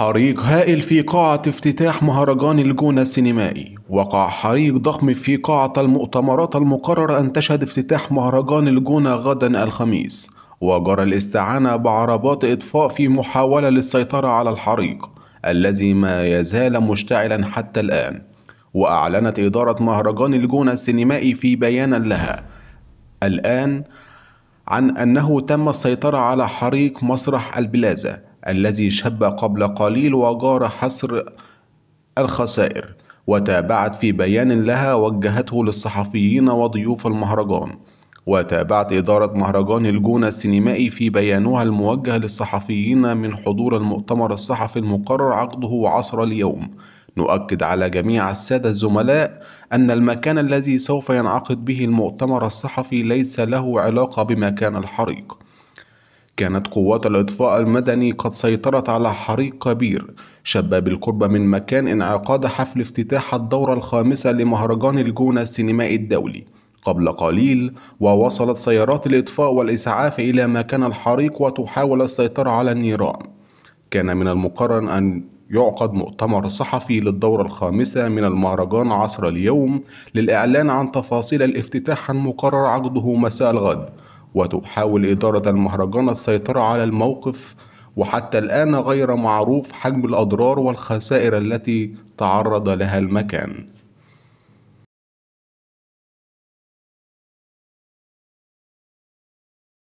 حريق هائل في قاعة افتتاح مهرجان الجونة السينمائي. وقع حريق ضخم في قاعة المؤتمرات المقرر أن تشهد افتتاح مهرجان الجونة غدا الخميس. وجرى الاستعانة بعربات إطفاء في محاولة للسيطرة على الحريق الذي ما يزال مشتعلا حتى الآن. وأعلنت إدارة مهرجان الجونة السينمائي في بيان لها الآن عن أنه تم السيطرة على حريق مسرح البلازا. الذي شب قبل قليل وجار حصر الخسائر وتابعت في بيان لها وجهته للصحفيين وضيوف المهرجان. وتابعت إدارة مهرجان الجونة السينمائي في بيانها الموجه للصحفيين من حضور المؤتمر الصحفي المقرر عقده عصر اليوم. نؤكد على جميع السادة الزملاء أن المكان الذي سوف ينعقد به المؤتمر الصحفي ليس له علاقة بمكان الحريق. كانت قوات الإطفاء المدني قد سيطرت على حريق كبير شب بالقرب من مكان انعقاد حفل افتتاح الدورة الخامسة لمهرجان الجونة السينمائي الدولي. قبل قليل ووصلت سيارات الإطفاء والإسعاف إلى مكان الحريق وتحاول السيطرة على النيران. كان من المقرر أن يعقد مؤتمر صحفي للدورة الخامسة من المهرجان عصر اليوم للإعلان عن تفاصيل الافتتاح المقرر عقده مساء الغد. وتحاول إدارة المهرجان السيطرة على الموقف وحتى الآن غير معروف حجم الأضرار والخسائر التي تعرض لها المكان.